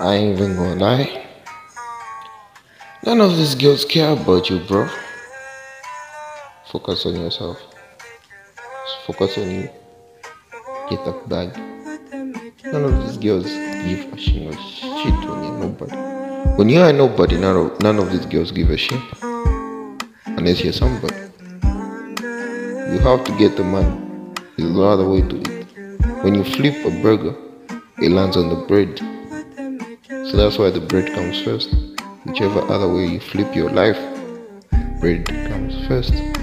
I ain't even gonna lie. None of these girls care about you, bro. Focus on yourself. Just focus on you. Get that bag. None of these girls give a shit when you're nobody. When you are nobody, none of, none of these girls give a shit. Unless you're somebody. You have to get the money. There's no other way to it. When you flip a burger, it lands on the bread. So that's why the bread comes first. Whichever other way you flip your life, bread comes first.